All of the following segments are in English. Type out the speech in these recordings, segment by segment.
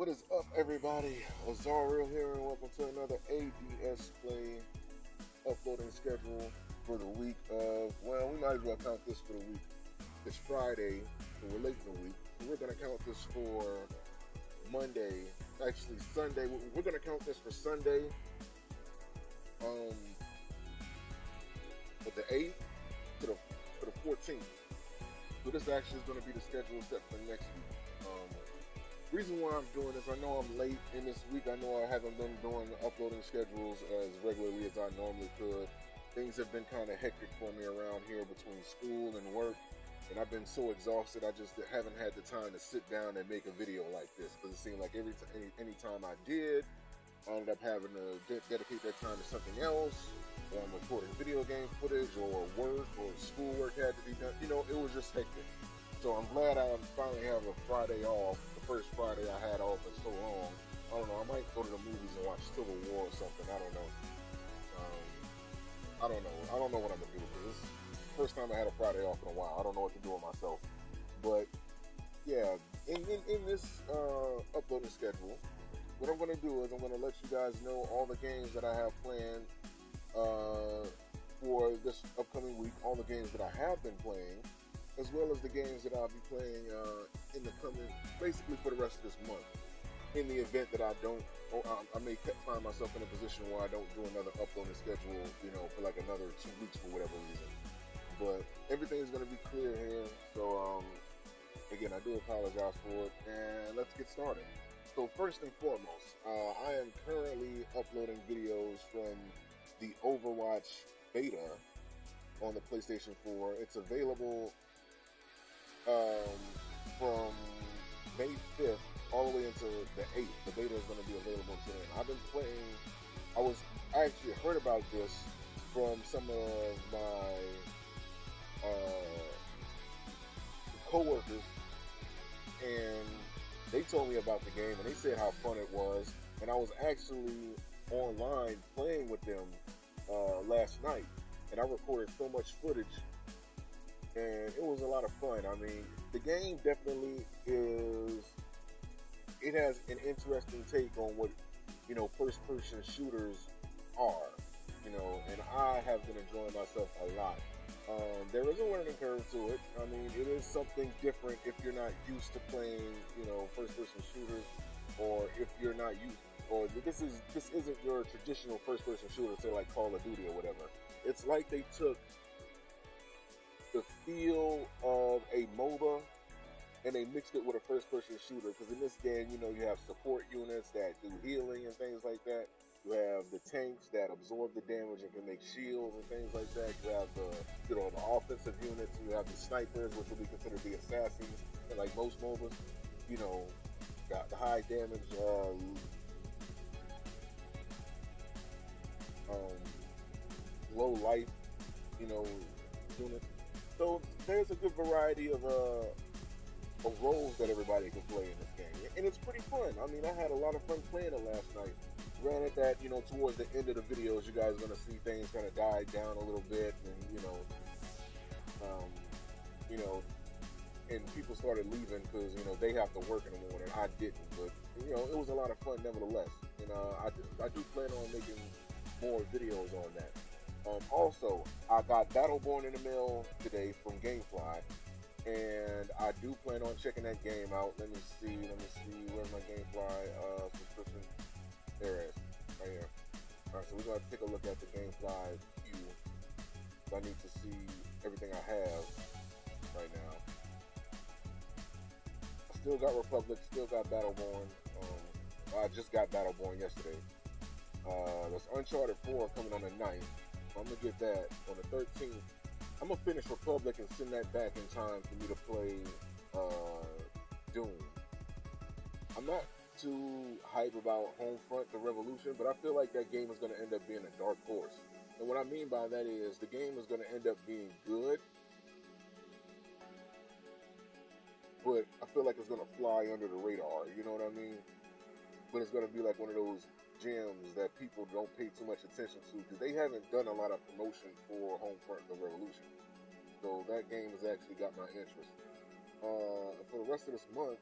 What is up, everybody? Azario here, and welcome to another ADS Play uploading schedule for the week of, well, we might as well count this for the week. It's Friday, so we're late in the week. We're going to count this for Monday, actually Sunday. We're going to count this for Sunday, um, but the 8th to the, to the 14th. So this actually is going to be the schedule set for next week. Reason why I'm doing this, I know I'm late in this week. I know I haven't been doing uploading schedules as regularly as I normally could. Things have been kind of hectic for me around here between school and work, and I've been so exhausted. I just haven't had the time to sit down and make a video like this because it seemed like every t- any, any time I did, I ended up having to de- dedicate that time to something else, or I'm recording video game footage, or work, or schoolwork had to be done. You know, it was just hectic. So I'm glad I finally have a Friday off first Friday I had off in so long. I don't know. I might go to the movies and watch Civil War or something. I don't know. Um, I don't know. I don't know what I'm gonna do this is the first time I had a Friday off in a while. I don't know what to do with myself. But yeah, in in, in this uh, uploading schedule, what I'm gonna do is I'm gonna let you guys know all the games that I have planned uh, for this upcoming week. All the games that I have been playing as well as the games that I'll be playing uh, in the coming, basically for the rest of this month. In the event that I don't, or I, I may find myself in a position where I don't do another uploading schedule, you know, for like another two weeks for whatever reason. But everything is going to be clear here. So, um, again, I do apologize for it. And let's get started. So, first and foremost, uh, I am currently uploading videos from the Overwatch beta on the PlayStation 4. It's available heard about this from some of my uh, co-workers and they told me about the game and they said how fun it was and I was actually online playing with them uh, last night and I recorded so much footage and it was a lot of fun. I mean, the game definitely is. It has an interesting take on what you know first-person shooters are. Have been enjoying myself a lot. Um, there is a learning curve to it. I mean, it is something different if you're not used to playing, you know, first-person shooters, or if you're not used, or this is this isn't your traditional first-person shooter, say like Call of Duty or whatever. It's like they took the feel of a MOBA and they mixed it with a first person shooter because in this game, you know, you have support units that do healing and things like that. You have the tanks that absorb the damage and can make shields and things like that. You have the, you know, the offensive units. You have the snipers, which will be considered the assassins. And like most MOBAs, you know, got the high damage, um, um, low life, you know, units. So there's a good variety of uh, of roles that everybody can play in this game, and it's pretty fun. I mean, I had a lot of fun playing it last night. Granted that you know towards the end of the videos, you guys are gonna see things kind of die down a little bit, and you know, um, you know, and people started leaving because you know they have to work in the morning. I didn't, but you know, it was a lot of fun nevertheless. And uh, I I do plan on making more videos on that. Um, also, I got Battleborn in the mail today from GameFly, and I do plan on checking that game out. Let me see. Let me see. Where's my GameFly uh, subscription? There it is, right here. All right, so we're gonna take a look at the GameFly queue. I need to see everything I have right now. I still got Republic. Still got Battleborn. Um, I just got Battleborn yesterday. Uh, there's Uncharted 4 coming on the 9th. I'm gonna get that on the 13th. I'm gonna finish Republic and send that back in time for me to play uh, Doom. I'm not too hype about Homefront: The Revolution, but I feel like that game is gonna end up being a dark horse. And what I mean by that is the game is gonna end up being good, but I feel like it's gonna fly under the radar. You know what I mean? But it's gonna be like one of those gems that people don't pay too much attention to because they haven't done a lot of promotion for Homefront: The Revolution. So that game has actually got my interest. Uh, for the rest of this month,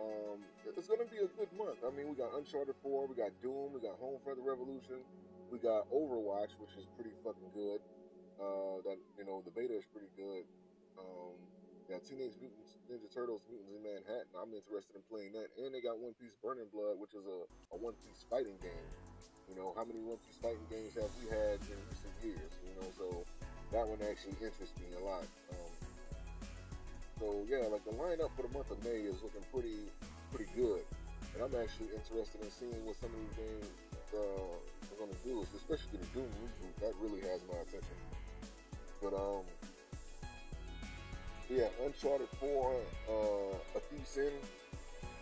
Um, it's gonna be a good month. I mean, we got Uncharted 4, we got Doom, we got Homefront: The Revolution, we got Overwatch, which is pretty fucking good. Uh, that you know, the beta is pretty good. Um, got Teenage Mutant Ninja Turtles, Mutants in Manhattan. I'm interested in playing that. And they got One Piece Burning Blood, which is a, a One Piece fighting game. You know, how many One Piece fighting games have we had in recent years? You know, so that one actually interests me a lot. Um, so yeah, like the lineup for the month of May is looking pretty pretty good, and I'm actually interested in seeing what some of these games uh, are going to do, especially the Doom reboot. That really has my attention. But um, yeah, Uncharted 4, uh, A Thief's End,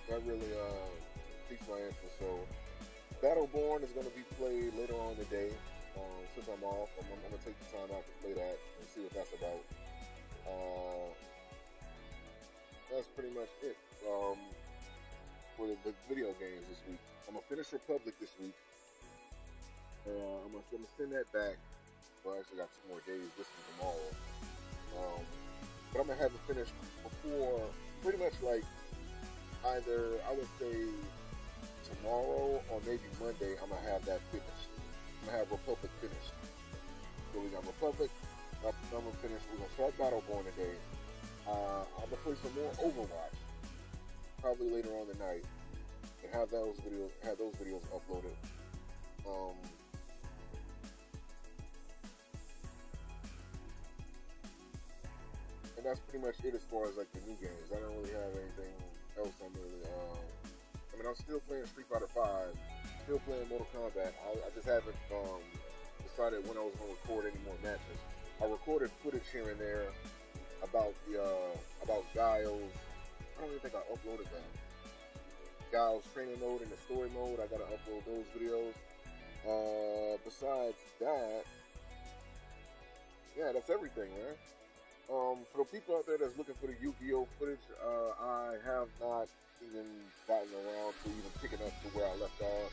that really uh, piques my interest. So Battleborn is going to be played later on today. Um, since I'm off, I'm, I'm going to take the time out to play that and see what that's about. Uh, that's pretty much it um, for the, the, video games this week. I'm gonna finish Republic this week. Uh, I'm, gonna, I'm, gonna, send that back. Well, I actually got two more days this and tomorrow. Um, but I'm gonna have it finished before, pretty much like either I would say tomorrow or maybe Monday. I'm gonna have that finished. I'm gonna have Republic finished. So we got Republic. I'm gonna finish. We're gonna start Battleborn today. Uh, I'm gonna play some more Overwatch probably later on tonight and have those videos have those videos uploaded. Um, and that's pretty much it as far as like the new games. I don't really have anything else. I'm really. Um, I mean, I'm still playing Street Fighter Five, still playing Mortal Kombat. I, I just haven't um, decided when I was gonna record any more matches. I recorded footage here and there about the uh, about Guile's. I don't even think I uploaded that. Guile's training mode and the story mode. I gotta upload those videos. Uh, besides that, yeah, that's everything, man. Um, for the people out there that's looking for the Yu-Gi-Oh footage, uh, I have not even gotten around to even picking up to where I left off.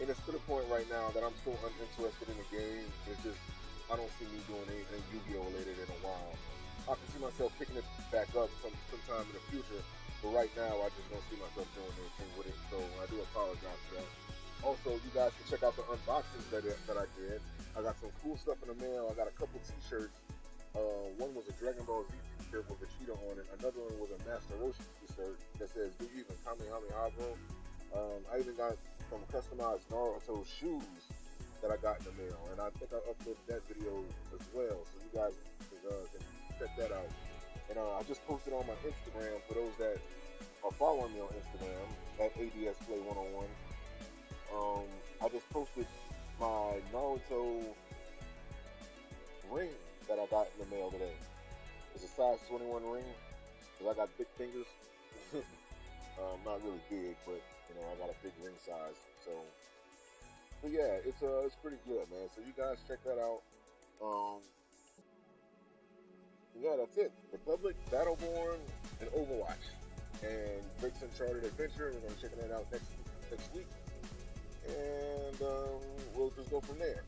And it's to the point right now that I'm still uninterested in the game. It's just I don't see me doing anything Yu-Gi-Oh related in a while. I can see myself picking it back up some sometime in the future. But right now, I just don't see myself doing anything with it. So I do apologize for that. Also, you guys can check out the unboxings that, that I did. I got some cool stuff in the mail. I got a couple t-shirts. Uh, one was a Dragon Ball Z t-shirt with Vegeta on it. Another one was a Master Roshi t-shirt that says, do you even Kamehameha? Um, I even got some customized Naruto shoes that I got in the mail. And I think I uploaded that video as well. So you guys can, uh, can check that out. And uh, I just posted on my Instagram for those that are following me on Instagram at ADS Play 101. Um, I just posted my Naruto ring that I got in the mail today. It's a size 21 ring because I got big fingers. um, not really big, but you know I got a big ring size. So, but yeah, it's uh it's pretty good, man. So you guys check that out. Um, yeah, that's it. Republic, Battleborn, and Overwatch. And Drake's Uncharted Adventure. We're going to check that out next next week. And um, we'll just go from there.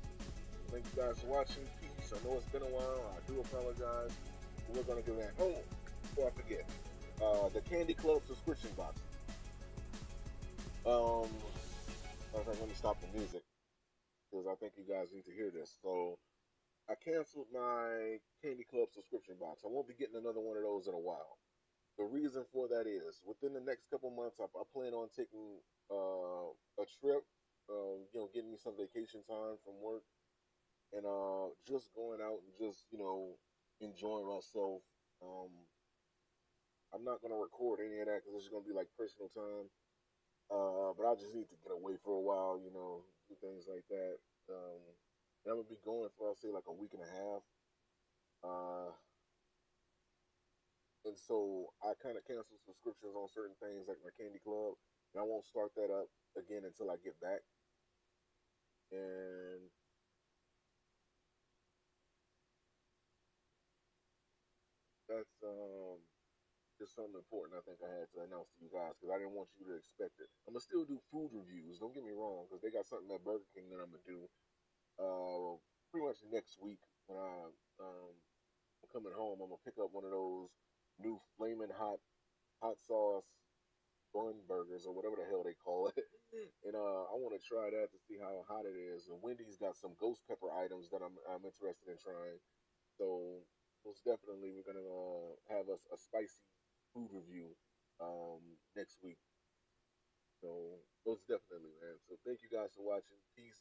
Thank you guys for watching. Peace. I know it's been a while. I do apologize. We're going to do that. Oh, before I forget, uh, the Candy Club subscription box. Um, I think let me stop the music because I think you guys need to hear this. So, I canceled my Candy Club subscription box. I won't be getting another one of those in a while. The reason for that is within the next couple months, I, I plan on taking uh, a trip, uh, you know, getting me some vacation time from work, and uh, just going out and just you know enjoying myself. Um, I'm not gonna record any of that because it's gonna be like personal time. Uh, but I just need to get away for a while, you know, do things like that. Um, I'm gonna be going for I'll say like a week and a half. Uh, and so I kind of canceled subscriptions on certain things like my Candy Club, and I won't start that up again until I get back. And that's um just something important I think I had to announce to you guys because I didn't want you to expect it. I'm gonna still do food reviews. Don't get me wrong because they got something at Burger King that I'm gonna do uh, pretty much next week when I um, I'm coming home, I'm gonna pick up one of those new flaming hot hot sauce bun burgers or whatever the hell they call it. And uh, I want to try that to see how hot it is. And Wendy's got some ghost pepper items that I'm I'm interested in trying. So most definitely we're gonna uh, have us a, a spicy food review um, next week. So most definitely, man. So thank you guys for watching. Peace.